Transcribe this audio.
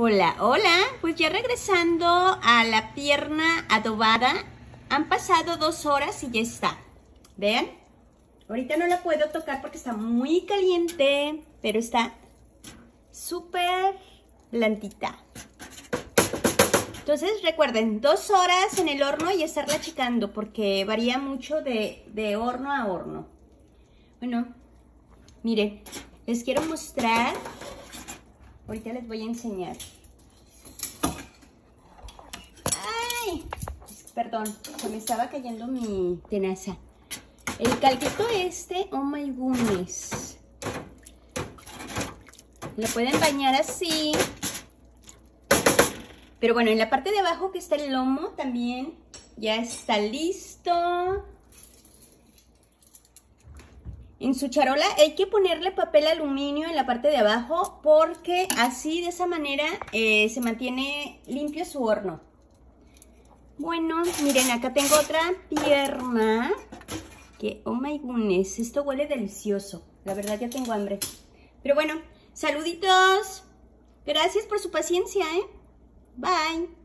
Hola, hola. Pues ya regresando a la pierna adobada. Han pasado dos horas y ya está. ¿Vean? Ahorita no la puedo tocar porque está muy caliente, pero está súper blandita. Entonces recuerden, dos horas en el horno y estarla achicando porque varía mucho de, de horno a horno. Bueno, miren, les quiero mostrar Ahorita les voy a enseñar. ¡Ay! Perdón, se me estaba cayendo mi tenaza. El calquito este, oh my goodness. Lo pueden bañar así. Pero bueno, en la parte de abajo que está el lomo también ya está listo. En su charola hay que ponerle papel aluminio en la parte de abajo porque así de esa manera eh, se mantiene limpio su horno. Bueno, miren, acá tengo otra pierna que, oh my goodness, esto huele delicioso. La verdad ya tengo hambre. Pero bueno, saluditos. Gracias por su paciencia, ¿eh? Bye.